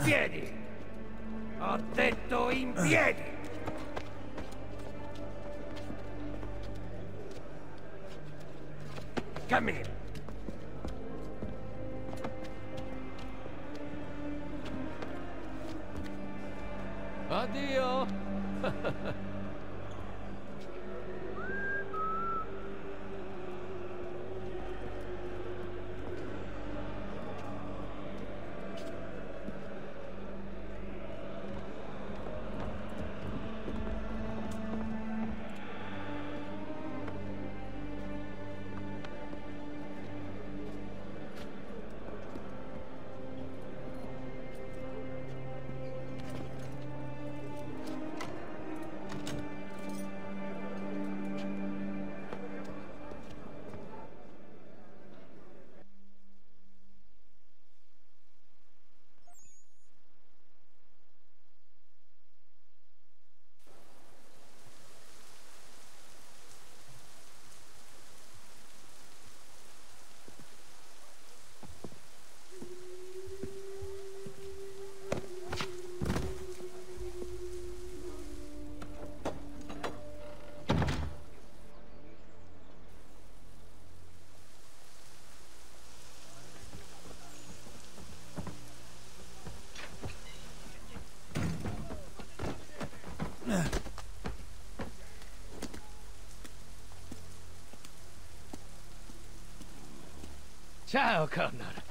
piedi! Ho detto in piedi! Cammina! Addio! Ciao, Connor.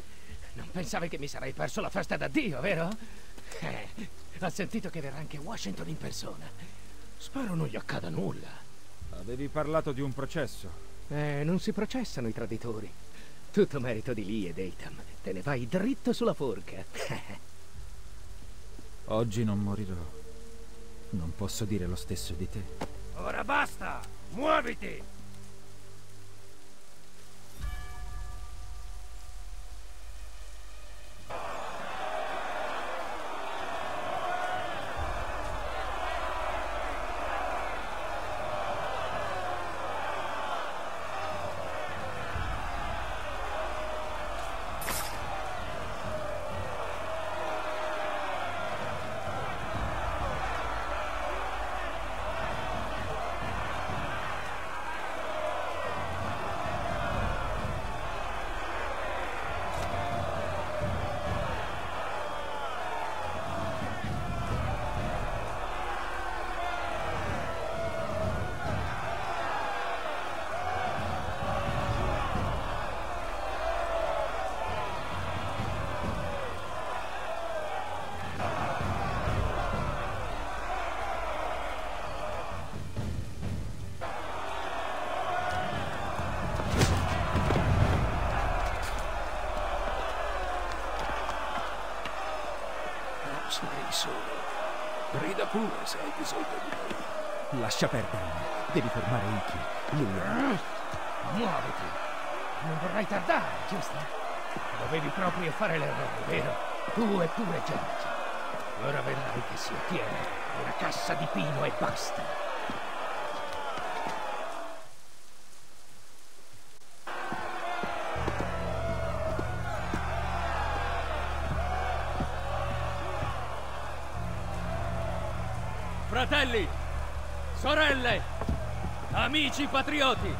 Non pensavi che mi sarei perso la festa d'addio, vero? Eh, ho sentito che verrà anche Washington in persona. Spero non gli accada nulla. Avevi parlato di un processo. Eh, non si processano i traditori. Tutto merito di Lee e Dayton. Te ne vai dritto sulla forca. Oggi non morirò. Non posso dire lo stesso di te. Ora basta! Muoviti! Sei solo. Grida pure se hai bisogno di me. Lascia perdere. Devi fermare Iki. Lui Muoviti. Non vorrai tardare, giusto? Dovevi proprio fare l'errore, vero? Tu e pure George. Ora vedrai che si ottiene una cassa di pino e basta. Sorelle, amici patrioti,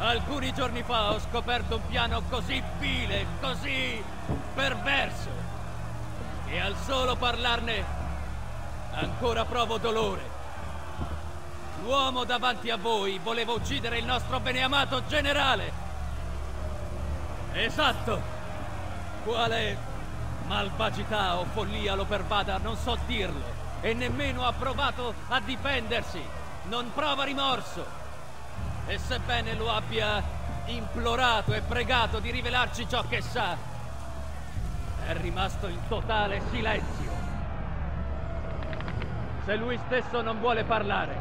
alcuni giorni fa ho scoperto un piano così vile, così perverso, che al solo parlarne ancora provo dolore. L'uomo davanti a voi voleva uccidere il nostro beneamato generale. Esatto. Quale malvagità o follia lo pervada, non so dirlo. E nemmeno ha provato a difendersi. Non prova rimorso. E sebbene lo abbia implorato e pregato di rivelarci ciò che sa, è rimasto in totale silenzio. Se lui stesso non vuole parlare,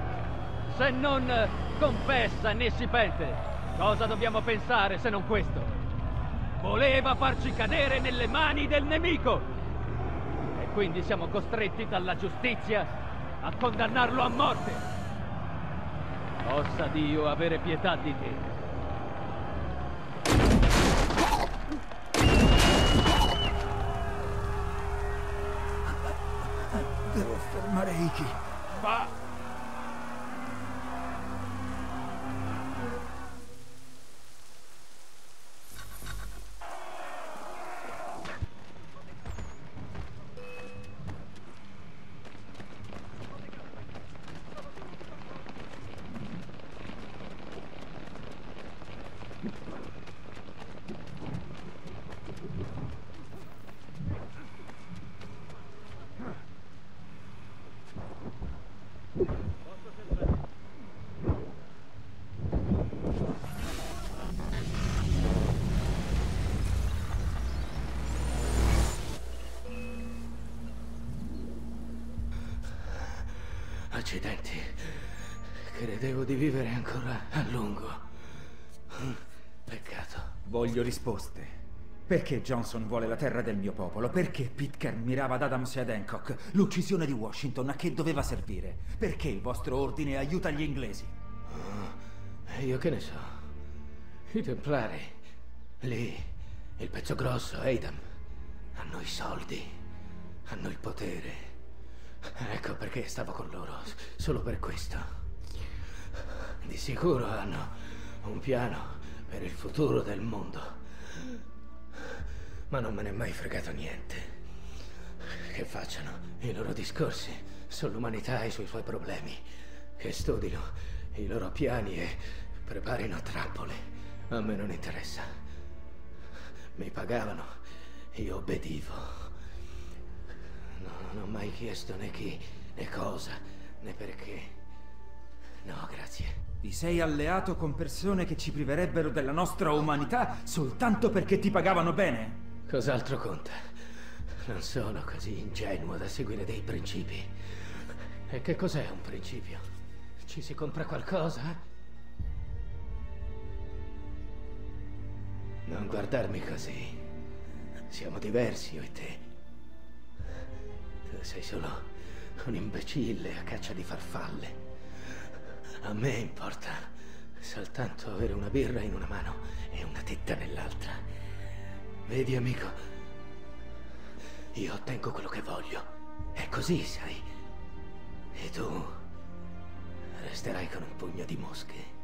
se non confessa né si pente, cosa dobbiamo pensare se non questo? Voleva farci cadere nelle mani del nemico! quindi siamo costretti dalla giustizia a condannarlo a morte. Possa Dio avere pietà di te. Devo fermare Iki. Va Accidenti. Credevo di vivere ancora a lungo. Peccato. Voglio risposte. Perché Johnson vuole la terra del mio popolo? Perché Pitcairn mirava ad Adams e ad Hancock? L'uccisione di Washington a che doveva servire? Perché il vostro ordine aiuta gli inglesi? Oh, io che ne so. I templari. Lì, il pezzo grosso, Adam. Hanno i soldi. Hanno il potere. Ecco perché stavo con loro. Solo per questo. Di sicuro hanno un piano per il futuro del mondo. Ma non me ne è mai fregato niente. Che facciano i loro discorsi sull'umanità e sui suoi problemi. Che studino i loro piani e preparino trappole. A me non interessa. Mi pagavano. Io obbedivo. No, non ho mai chiesto né chi, né cosa, né perché. No, grazie. Ti sei alleato con persone che ci priverebbero della nostra umanità soltanto perché ti pagavano bene? Cos'altro conta? Non sono così ingenuo da seguire dei principi. E che cos'è un principio? Ci si compra qualcosa? Non guardarmi così. Siamo diversi io e te. Sei solo un imbecille a caccia di farfalle. A me importa soltanto avere una birra in una mano e una tetta nell'altra. Vedi, amico? Io ottengo quello che voglio. È così, sai? E tu resterai con un pugno di mosche.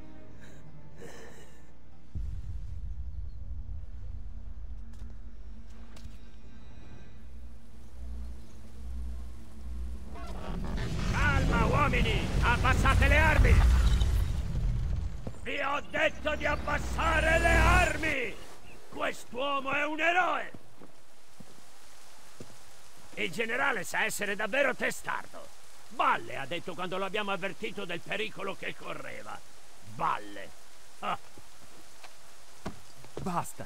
Di abbassare le armi! Quest'uomo è un eroe! Il generale sa essere davvero testardo. Balle ha detto quando lo abbiamo avvertito del pericolo che correva. Balle. Ah. Basta.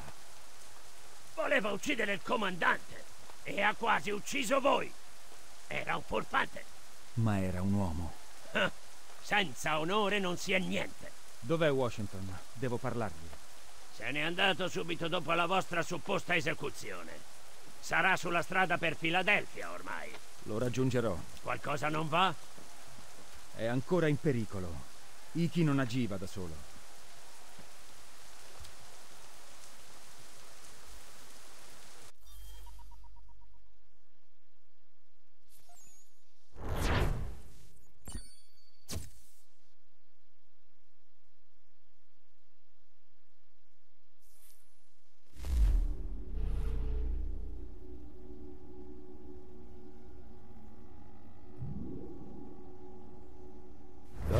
Voleva uccidere il comandante e ha quasi ucciso voi. Era un furfante. Ma era un uomo. Ah. Senza onore non si è niente. Dov'è Washington? Devo parlargli. Se n'è andato subito dopo la vostra supposta esecuzione. Sarà sulla strada per Filadelfia ormai. Lo raggiungerò. Qualcosa non va? È ancora in pericolo. Iki non agiva da solo.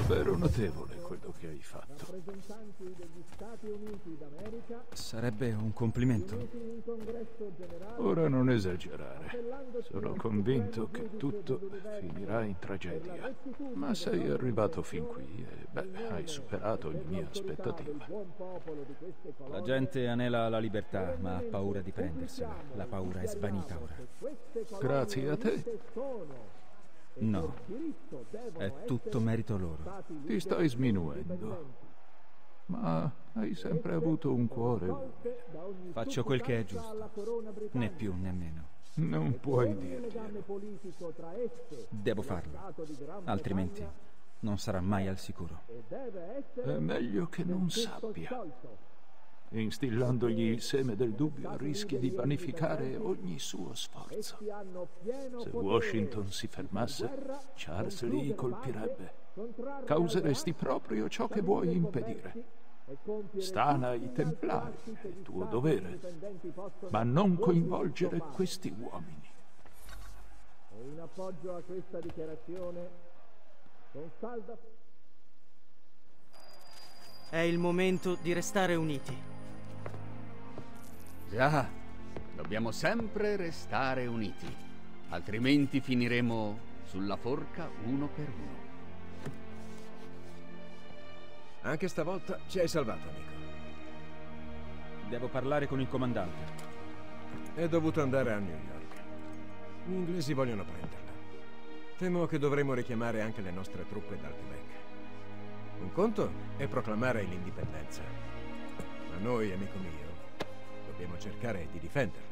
Davvero notevole quello che hai fatto. Sarebbe un complimento. Ora non esagerare. Sono convinto che tutto finirà in tragedia. Ma sei arrivato fin qui e, beh, hai superato le mie aspettative. La gente anela la libertà, ma ha paura di prendersela. La paura è svanita ora. Grazie a te. No, è tutto merito loro. Ti stai sminuendo. Ma hai sempre avuto un cuore. Faccio quel che è giusto, né più né meno. Non puoi dirglielo. Devo farlo, altrimenti non sarà mai al sicuro. È meglio che non sappia. Instillandogli il seme del dubbio rischi di vanificare ogni suo sforzo. Se Washington si fermasse, Charles Lee colpirebbe. Causeresti proprio ciò che vuoi impedire. Stana i templari, è il tuo dovere, ma non coinvolgere questi uomini. E in appoggio a questa dichiarazione, con salda... È il momento di restare uniti. Già, dobbiamo sempre restare uniti, altrimenti finiremo sulla forca uno per uno. Anche stavolta ci hai salvato, amico. Devo parlare con il comandante. È dovuto andare a New York. Gli inglesi vogliono prenderla. Temo che dovremo richiamare anche le nostre truppe dal Quebec. Un conto è proclamare l'indipendenza. Ma noi, amico mio, Dobbiamo cercare di difenderla.